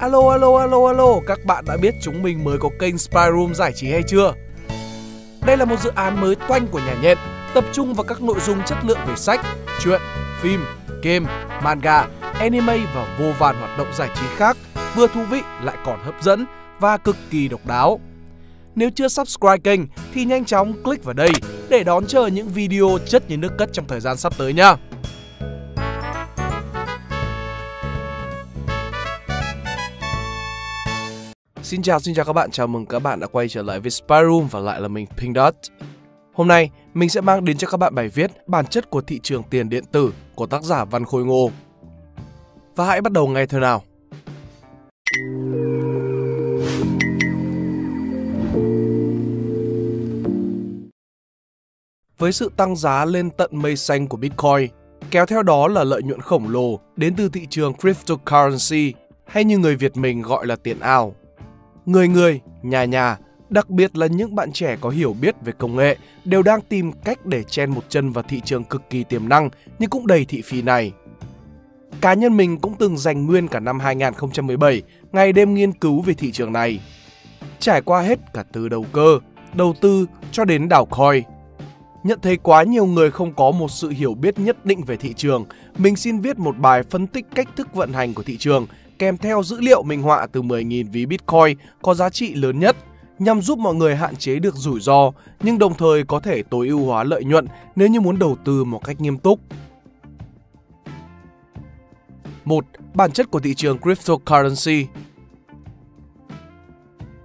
Alo alo alo alo, các bạn đã biết chúng mình mới có kênh Spy Room giải trí hay chưa? Đây là một dự án mới toanh của nhà nhện, tập trung vào các nội dung chất lượng về sách, truyện, phim, game, manga, anime và vô vàn hoạt động giải trí khác, vừa thú vị lại còn hấp dẫn và cực kỳ độc đáo. Nếu chưa subscribe kênh thì nhanh chóng click vào đây để đón chờ những video chất như nước cất trong thời gian sắp tới nha. Xin chào xin chào các bạn, chào mừng các bạn đã quay trở lại với Spy Room và lại là mình Pink Dot. Hôm nay mình sẽ mang đến cho các bạn bài viết bản chất của thị trường tiền điện tử của tác giả Văn Khôi Ngô. Và hãy bắt đầu ngay thôi nào. Với sự tăng giá lên tận mây xanh của Bitcoin, kéo theo đó là lợi nhuận khổng lồ đến từ thị trường cryptocurrency hay như người Việt mình gọi là tiền ảo người người, nhà nhà, đặc biệt là những bạn trẻ có hiểu biết về công nghệ đều đang tìm cách để chen một chân vào thị trường cực kỳ tiềm năng nhưng cũng đầy thị phi này. Cá nhân mình cũng từng dành nguyên cả năm 2017 ngày đêm nghiên cứu về thị trường này. Trải qua hết cả từ đầu cơ, đầu tư cho đến đảo coin. Nhận thấy quá nhiều người không có một sự hiểu biết nhất định về thị trường, mình xin viết một bài phân tích cách thức vận hành của thị trường kèm theo dữ liệu minh họa từ 10.000 ví Bitcoin có giá trị lớn nhất nhằm giúp mọi người hạn chế được rủi ro nhưng đồng thời có thể tối ưu hóa lợi nhuận nếu như muốn đầu tư một cách nghiêm túc. 1. Bản chất của thị trường cryptocurrency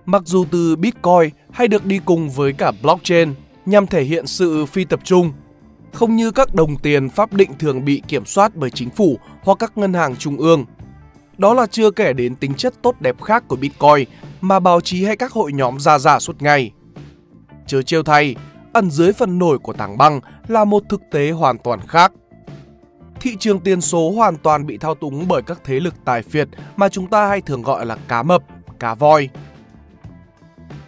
Mặc dù từ Bitcoin hay được đi cùng với cả blockchain nhằm thể hiện sự phi tập trung, không như các đồng tiền pháp định thường bị kiểm soát bởi chính phủ hoặc các ngân hàng trung ương – đó là chưa kể đến tính chất tốt đẹp khác của Bitcoin mà báo chí hay các hội nhóm ra giả suốt ngày. Chớ trêu thay, ẩn dưới phần nổi của tảng băng là một thực tế hoàn toàn khác. Thị trường tiền số hoàn toàn bị thao túng bởi các thế lực tài phiệt mà chúng ta hay thường gọi là cá mập, cá voi.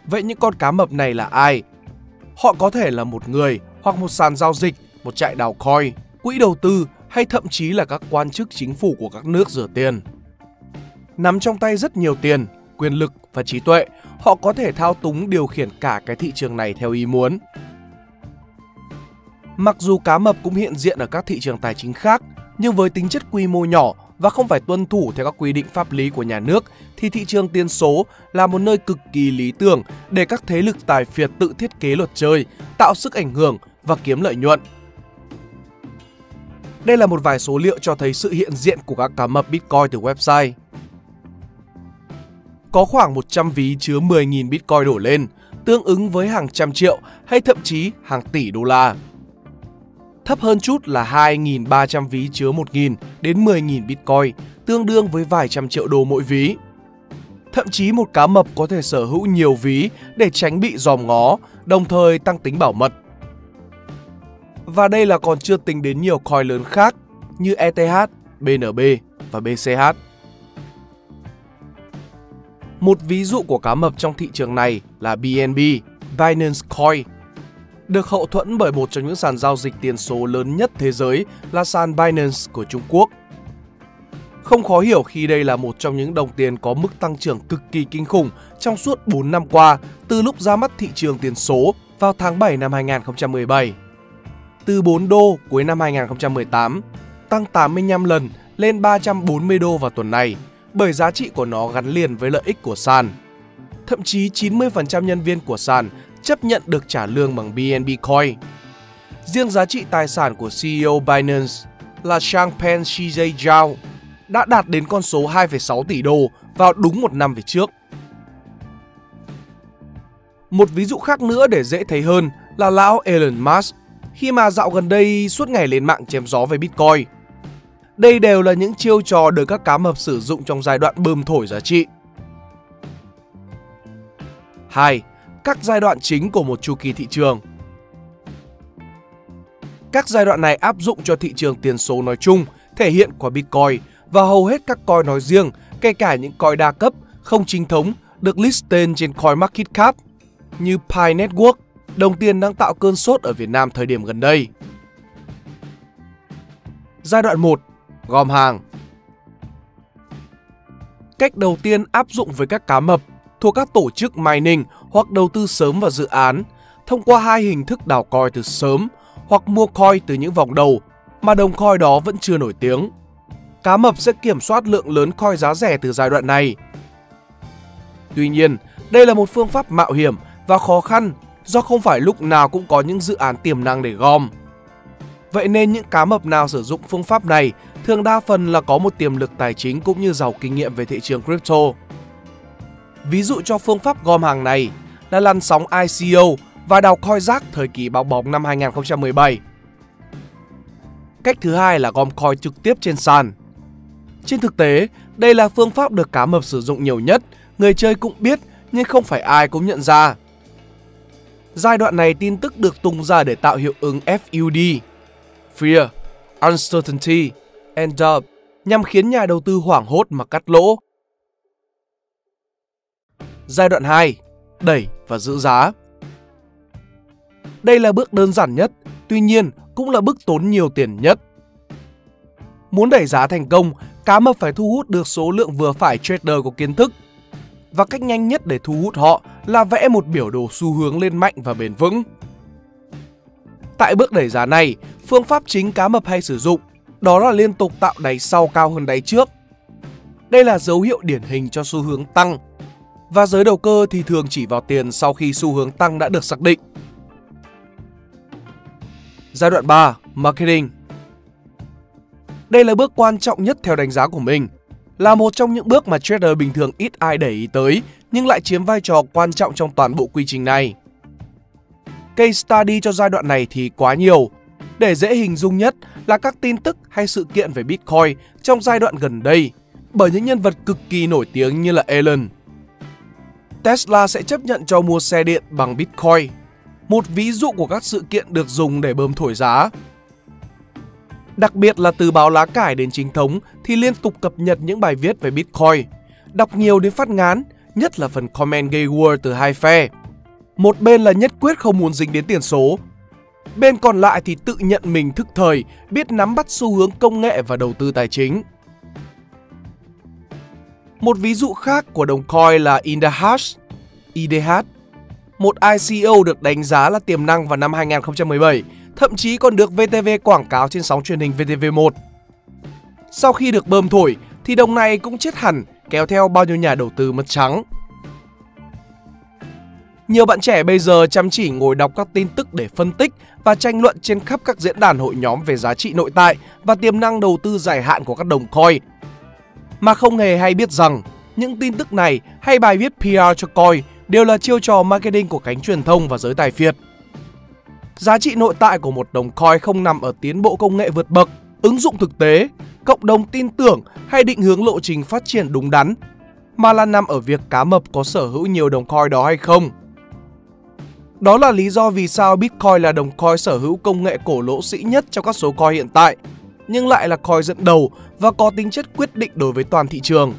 Vậy những con cá mập này là ai? Họ có thể là một người hoặc một sàn giao dịch, một trại đào coin, quỹ đầu tư hay thậm chí là các quan chức chính phủ của các nước rửa tiền nắm trong tay rất nhiều tiền, quyền lực và trí tuệ, họ có thể thao túng điều khiển cả cái thị trường này theo ý muốn. Mặc dù cá mập cũng hiện diện ở các thị trường tài chính khác, nhưng với tính chất quy mô nhỏ và không phải tuân thủ theo các quy định pháp lý của nhà nước thì thị trường tiền số là một nơi cực kỳ lý tưởng để các thế lực tài phiệt tự thiết kế luật chơi, tạo sức ảnh hưởng và kiếm lợi nhuận. Đây là một vài số liệu cho thấy sự hiện diện của các cá mập Bitcoin từ website có khoảng 100 ví chứa 10.000 Bitcoin đổ lên, tương ứng với hàng trăm triệu hay thậm chí hàng tỷ đô la. Thấp hơn chút là 2.300 ví chứa 1.000 đến 10.000 Bitcoin, tương đương với vài trăm triệu đô mỗi ví. Thậm chí một cá mập có thể sở hữu nhiều ví để tránh bị dòm ngó, đồng thời tăng tính bảo mật. Và đây là còn chưa tính đến nhiều coin lớn khác như ETH, BNB và BCH. Một ví dụ của cá mập trong thị trường này là BNB, Binance Coin. Được hậu thuẫn bởi một trong những sàn giao dịch tiền số lớn nhất thế giới là sàn Binance của Trung Quốc. Không khó hiểu khi đây là một trong những đồng tiền có mức tăng trưởng cực kỳ kinh khủng trong suốt 4 năm qua từ lúc ra mắt thị trường tiền số vào tháng 7 năm 2017. Từ 4 đô cuối năm 2018, tăng 85 lần lên 340 đô vào tuần này – bởi giá trị của nó gắn liền với lợi ích của sàn. Thậm chí 90% nhân viên của sàn chấp nhận được trả lương bằng BNB Coin. Riêng giá trị tài sản của CEO Binance là Changpeng CJ Zhao đã đạt đến con số 2,6 tỷ đô vào đúng một năm về trước. Một ví dụ khác nữa để dễ thấy hơn là lão Elon Musk khi mà dạo gần đây suốt ngày lên mạng chém gió về Bitcoin đây đều là những chiêu trò được các cá mập sử dụng trong giai đoạn bơm thổi giá trị. 2. Các giai đoạn chính của một chu kỳ thị trường Các giai đoạn này áp dụng cho thị trường tiền số nói chung, thể hiện qua Bitcoin và hầu hết các coin nói riêng, kể cả những coin đa cấp, không chính thống, được list tên trên CoinMarketCap như Pi Network, đồng tiền đang tạo cơn sốt ở Việt Nam thời điểm gần đây. Giai đoạn 1 gom hàng. Cách đầu tiên áp dụng với các cá mập thuộc các tổ chức mining hoặc đầu tư sớm vào dự án thông qua hai hình thức đào coin từ sớm hoặc mua coin từ những vòng đầu mà đồng coin đó vẫn chưa nổi tiếng. Cá mập sẽ kiểm soát lượng lớn coin giá rẻ từ giai đoạn này. Tuy nhiên, đây là một phương pháp mạo hiểm và khó khăn do không phải lúc nào cũng có những dự án tiềm năng để gom. Vậy nên những cá mập nào sử dụng phương pháp này thường đa phần là có một tiềm lực tài chính cũng như giàu kinh nghiệm về thị trường crypto. Ví dụ cho phương pháp gom hàng này là làn sóng ICO và đào coin rác thời kỳ bão bóng năm 2017. Cách thứ hai là gom coin trực tiếp trên sàn. Trên thực tế, đây là phương pháp được cá mập sử dụng nhiều nhất, người chơi cũng biết nhưng không phải ai cũng nhận ra. Giai đoạn này tin tức được tung ra để tạo hiệu ứng FUD, Fear, Uncertainty, and nhằm khiến nhà đầu tư hoảng hốt mà cắt lỗ. Giai đoạn 2, đẩy và giữ giá. Đây là bước đơn giản nhất, tuy nhiên cũng là bước tốn nhiều tiền nhất. Muốn đẩy giá thành công, cá mập phải thu hút được số lượng vừa phải trader có kiến thức. Và cách nhanh nhất để thu hút họ là vẽ một biểu đồ xu hướng lên mạnh và bền vững. Tại bước đẩy giá này, phương pháp chính cá mập hay sử dụng đó là liên tục tạo đáy sau cao hơn đáy trước. Đây là dấu hiệu điển hình cho xu hướng tăng. Và giới đầu cơ thì thường chỉ vào tiền sau khi xu hướng tăng đã được xác định. Giai đoạn 3, marketing. Đây là bước quan trọng nhất theo đánh giá của mình, là một trong những bước mà trader bình thường ít ai để ý tới nhưng lại chiếm vai trò quan trọng trong toàn bộ quy trình này. Case study cho giai đoạn này thì quá nhiều. Để dễ hình dung nhất là các tin tức hay sự kiện về Bitcoin trong giai đoạn gần đây bởi những nhân vật cực kỳ nổi tiếng như là Elon. Tesla sẽ chấp nhận cho mua xe điện bằng Bitcoin một ví dụ của các sự kiện được dùng để bơm thổi giá. Đặc biệt là từ báo lá cải đến chính thống thì liên tục cập nhật những bài viết về Bitcoin, đọc nhiều đến phát ngán, nhất là phần comment gây war từ hai phe. Một bên là nhất quyết không muốn dính đến tiền số, bên còn lại thì tự nhận mình thức thời, biết nắm bắt xu hướng công nghệ và đầu tư tài chính. Một ví dụ khác của đồng coin là Indahash, IDH một ICO được đánh giá là tiềm năng vào năm 2017, thậm chí còn được VTV quảng cáo trên sóng truyền hình VTV1. Sau khi được bơm thổi thì đồng này cũng chết hẳn, kéo theo bao nhiêu nhà đầu tư mất trắng. Nhiều bạn trẻ bây giờ chăm chỉ ngồi đọc các tin tức để phân tích và tranh luận trên khắp các diễn đàn hội nhóm về giá trị nội tại và tiềm năng đầu tư dài hạn của các đồng coin. Mà không hề hay biết rằng những tin tức này hay bài viết PR cho coin đều là chiêu trò marketing của cánh truyền thông và giới tài phiệt. Giá trị nội tại của một đồng coin không nằm ở tiến bộ công nghệ vượt bậc, ứng dụng thực tế, cộng đồng tin tưởng hay định hướng lộ trình phát triển đúng đắn, mà là nằm ở việc cá mập có sở hữu nhiều đồng coin đó hay không. Đó là lý do vì sao Bitcoin là đồng coin sở hữu công nghệ cổ lỗ sĩ nhất trong các số coin hiện tại, nhưng lại là coin dẫn đầu và có tính chất quyết định đối với toàn thị trường.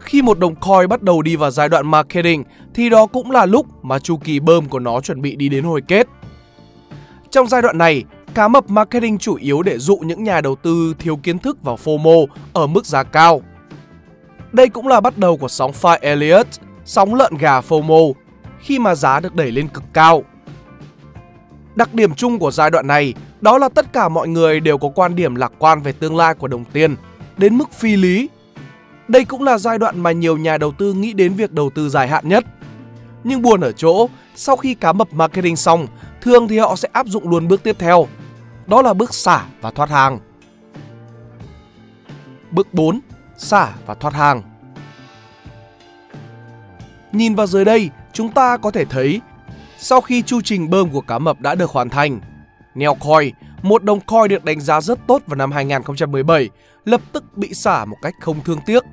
Khi một đồng coin bắt đầu đi vào giai đoạn marketing thì đó cũng là lúc mà chu kỳ bơm của nó chuẩn bị đi đến hồi kết. Trong giai đoạn này, cá mập marketing chủ yếu để dụ những nhà đầu tư thiếu kiến thức vào FOMO ở mức giá cao. Đây cũng là bắt đầu của sóng Fire Elliott, sóng lợn gà FOMO, khi mà giá được đẩy lên cực cao. Đặc điểm chung của giai đoạn này đó là tất cả mọi người đều có quan điểm lạc quan về tương lai của đồng tiền, đến mức phi lý đây cũng là giai đoạn mà nhiều nhà đầu tư nghĩ đến việc đầu tư dài hạn nhất. Nhưng buồn ở chỗ, sau khi cá mập marketing xong, thường thì họ sẽ áp dụng luôn bước tiếp theo. Đó là bước xả và thoát hàng. Bước 4. Xả và thoát hàng. Nhìn vào dưới đây, chúng ta có thể thấy sau khi chu trình bơm của cá mập đã được hoàn thành, neo coin một đồng coin được đánh giá rất tốt vào năm 2017, lập tức bị xả một cách không thương tiếc.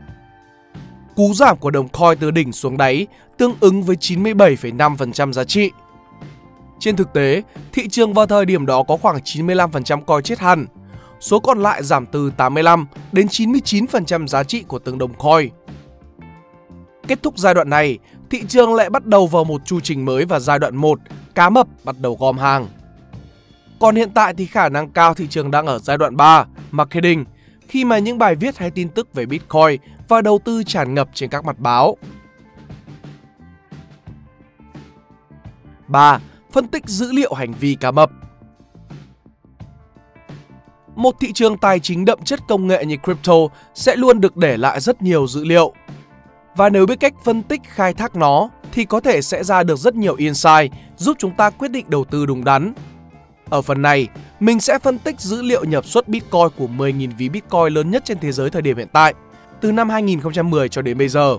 Cú giảm của đồng coin từ đỉnh xuống đáy tương ứng với 97,5% giá trị. Trên thực tế, thị trường vào thời điểm đó có khoảng 95% coin chết hẳn, số còn lại giảm từ 85 đến 99% giá trị của từng đồng coin. Kết thúc giai đoạn này, thị trường lại bắt đầu vào một chu trình mới và giai đoạn 1, cá mập bắt đầu gom hàng. Còn hiện tại thì khả năng cao thị trường đang ở giai đoạn 3, marketing, khi mà những bài viết hay tin tức về Bitcoin và đầu tư tràn ngập trên các mặt báo. 3. Phân tích dữ liệu hành vi cá mập Một thị trường tài chính đậm chất công nghệ như crypto sẽ luôn được để lại rất nhiều dữ liệu. Và nếu biết cách phân tích khai thác nó thì có thể sẽ ra được rất nhiều insight giúp chúng ta quyết định đầu tư đúng đắn. Ở phần này, mình sẽ phân tích dữ liệu nhập xuất Bitcoin của 10.000 ví Bitcoin lớn nhất trên thế giới thời điểm hiện tại, từ năm 2010 cho đến bây giờ.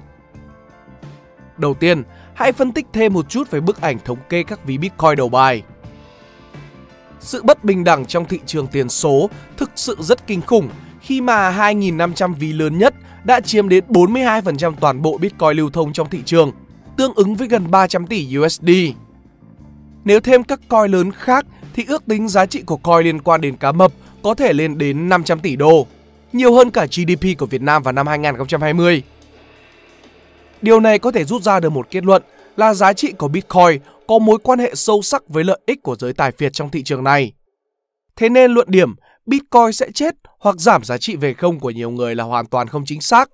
Đầu tiên, hãy phân tích thêm một chút về bức ảnh thống kê các ví Bitcoin đầu bài. Sự bất bình đẳng trong thị trường tiền số thực sự rất kinh khủng khi mà 2.500 ví lớn nhất đã chiếm đến 42% toàn bộ Bitcoin lưu thông trong thị trường, tương ứng với gần 300 tỷ USD. Nếu thêm các coin lớn khác thì ước tính giá trị của coin liên quan đến cá mập có thể lên đến 500 tỷ đô, nhiều hơn cả GDP của Việt Nam vào năm 2020. Điều này có thể rút ra được một kết luận là giá trị của Bitcoin có mối quan hệ sâu sắc với lợi ích của giới tài phiệt trong thị trường này. Thế nên luận điểm Bitcoin sẽ chết hoặc giảm giá trị về không của nhiều người là hoàn toàn không chính xác.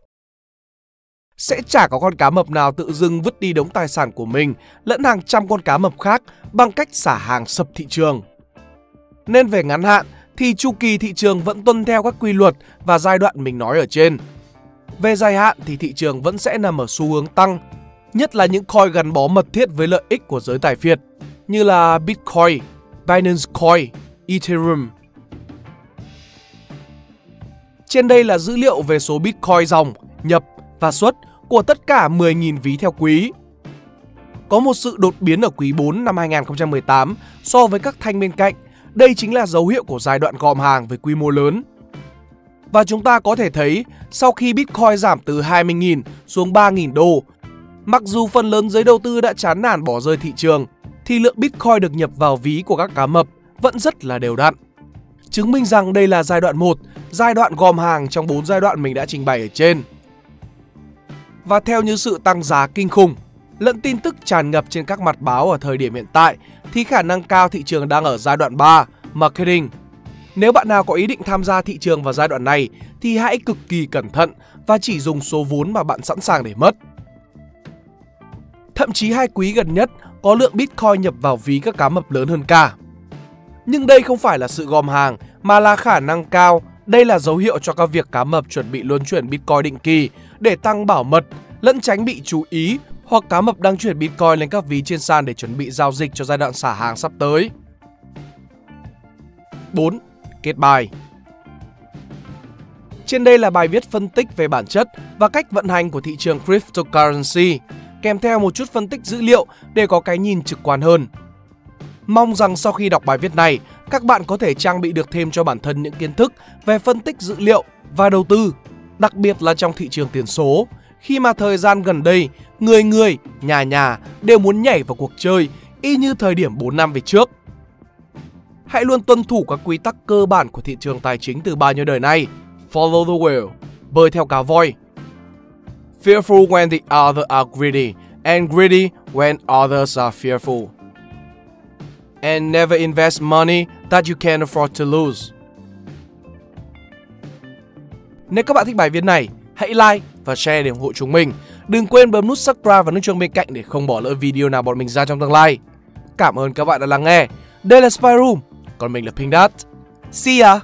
Sẽ chả có con cá mập nào tự dưng vứt đi đống tài sản của mình lẫn hàng trăm con cá mập khác bằng cách xả hàng sập thị trường. Nên về ngắn hạn thì chu kỳ thị trường vẫn tuân theo các quy luật và giai đoạn mình nói ở trên. Về dài hạn thì thị trường vẫn sẽ nằm ở xu hướng tăng, nhất là những coin gắn bó mật thiết với lợi ích của giới tài phiệt như là Bitcoin, Binance Coin, Ethereum. Trên đây là dữ liệu về số Bitcoin dòng, nhập và xuất của tất cả 10.000 ví theo quý. Có một sự đột biến ở quý 4 năm 2018 so với các thanh bên cạnh. Đây chính là dấu hiệu của giai đoạn gom hàng với quy mô lớn. Và chúng ta có thể thấy sau khi Bitcoin giảm từ 20.000 xuống 3.000 đô, mặc dù phần lớn giới đầu tư đã chán nản bỏ rơi thị trường, thì lượng Bitcoin được nhập vào ví của các cá mập vẫn rất là đều đặn. Chứng minh rằng đây là giai đoạn 1, giai đoạn gom hàng trong 4 giai đoạn mình đã trình bày ở trên. Và theo như sự tăng giá kinh khủng, lẫn tin tức tràn ngập trên các mặt báo ở thời điểm hiện tại thì khả năng cao thị trường đang ở giai đoạn 3, marketing. Nếu bạn nào có ý định tham gia thị trường vào giai đoạn này thì hãy cực kỳ cẩn thận và chỉ dùng số vốn mà bạn sẵn sàng để mất. Thậm chí hai quý gần nhất có lượng Bitcoin nhập vào ví các cá mập lớn hơn cả. Nhưng đây không phải là sự gom hàng mà là khả năng cao đây là dấu hiệu cho các việc cá mập chuẩn bị luân chuyển Bitcoin định kỳ để tăng bảo mật, lẫn tránh bị chú ý hoặc cá mập đang chuyển Bitcoin lên các ví trên sàn để chuẩn bị giao dịch cho giai đoạn xả hàng sắp tới. 4. Kết bài Trên đây là bài viết phân tích về bản chất và cách vận hành của thị trường cryptocurrency, kèm theo một chút phân tích dữ liệu để có cái nhìn trực quan hơn. Mong rằng sau khi đọc bài viết này, các bạn có thể trang bị được thêm cho bản thân những kiến thức về phân tích dữ liệu và đầu tư, đặc biệt là trong thị trường tiền số, khi mà thời gian gần đây, người người, nhà nhà đều muốn nhảy vào cuộc chơi y như thời điểm 4 năm về trước. Hãy luôn tuân thủ các quy tắc cơ bản của thị trường tài chính từ bao nhiêu đời nay. Follow the whale, bơi theo cá voi. Fearful when the others are greedy, and greedy when others are fearful and never invest money that you can't afford to lose. Nếu các bạn thích bài viết này, hãy like và share để ủng hộ chúng mình. Đừng quên bấm nút subscribe và nút chuông bên cạnh để không bỏ lỡ video nào bọn mình ra trong tương lai. Cảm ơn các bạn đã lắng nghe. Đây là Spy Room, còn mình là Pink Dot. See ya!